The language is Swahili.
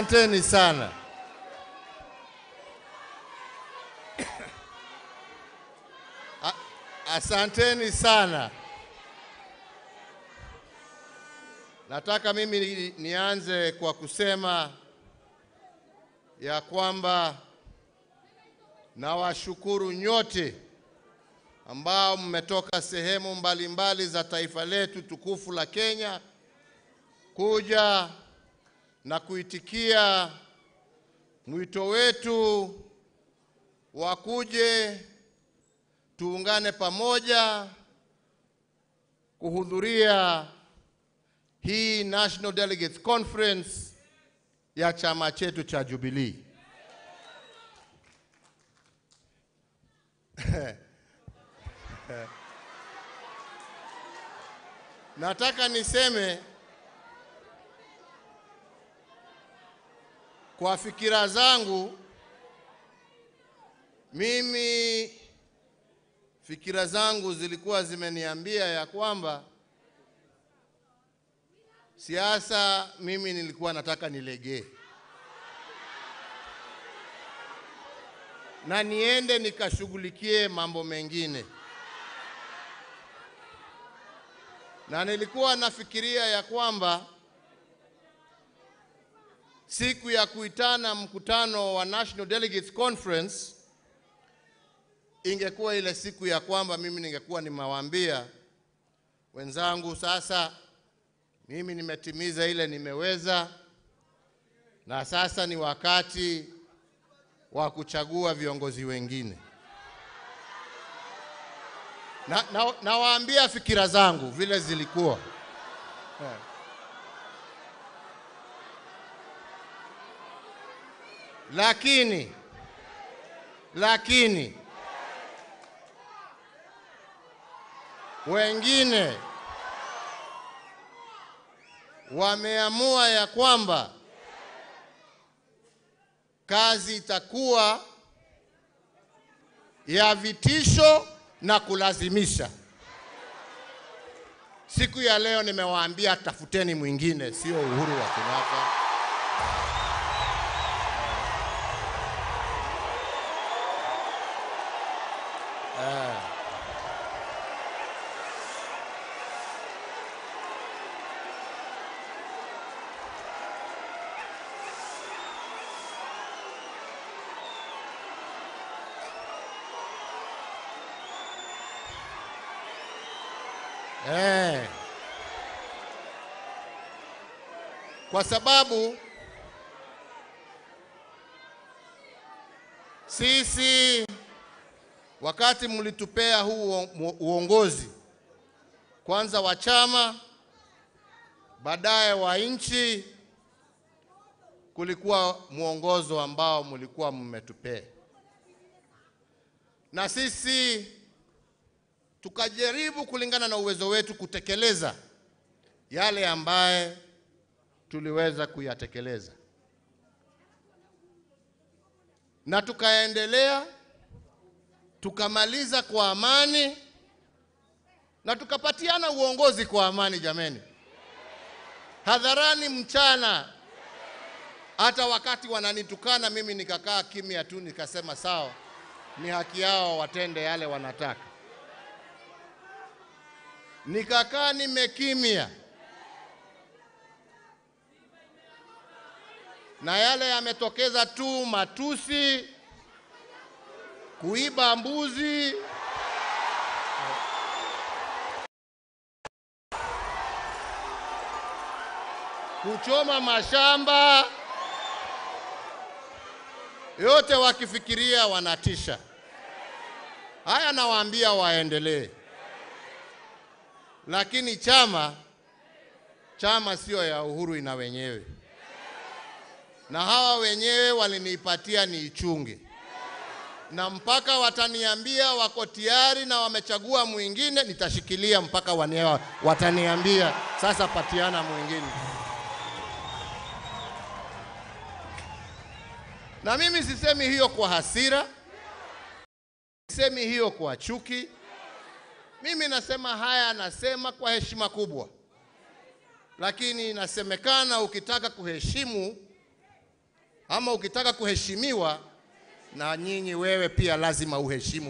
Asanteni sana. Asanteni sana. Nataka mimi nianze kwa kusema ya kwamba nawashukuru nyote ambao mmetoka sehemu mbalimbali mbali za taifa letu tukufu la Kenya kuja na kuitikia mwito wetu wa kuje tuungane pamoja kuhudhuria hii National Delegates Conference ya chama chetu cha Jubilee. Nataka niseme kwa fikira zangu mimi fikira zangu zilikuwa zimeniambia ya kwamba siasa mimi nilikuwa nataka nilegee. Na niende nikashughulikie mambo mengine, na nilikuwa nafikiria ya kwamba siku ya kuitana mkutano wa National Delegates Conference ingekuwa ile siku ya kwamba mimi ningekuwa nimewaambia wenzangu, sasa mimi nimetimiza ile nimeweza, na sasa ni wakati wa kuchagua viongozi wengine. Na, na, nawaambia fikira zangu vile zilikuwa eh. Lakini lakini wengine wameamua ya kwamba kazi itakuwa ya vitisho na kulazimisha. Siku ya leo nimewaambia tafuteni mwingine, sio Uhuru wa Kenyatta. Eh. Kwa sababu sisi wakati mlitupea huu uongozi kwanza wa chama baadaye wa nchi, kulikuwa mwongozo ambao mlikuwa mmetupea, na sisi tukajaribu kulingana na uwezo wetu kutekeleza yale ambaye tuliweza kuyatekeleza, na tukaendelea tukamaliza kwa amani na tukapatiana uongozi kwa amani. Jameni, hadharani, mchana, hata wakati wananitukana mimi nikakaa kimya tu, nikasema sawa, ni haki yao watende yale wanataka. Nikakaa nimekimya, na yale yametokeza tu matusi, kuiba mbuzi, kuchoma mashamba, yote wakifikiria wanatisha. Haya nawaambia waendelee, lakini chama chama sio ya Uhuru, ina wenyewe, na hawa wenyewe waliniipatia niichunge, na mpaka wataniambia wako tayari na wamechagua mwingine, nitashikilia mpaka wane- wataniambia sasa patiana mwingine. Na mimi sisemi hiyo kwa hasira, sisemi hiyo kwa chuki. Mimi nasema haya, nasema kwa heshima kubwa, lakini inasemekana ukitaka kuheshimu Ama ukitaka kuheshimiwa, na nyinyi wewe pia lazima uheshimu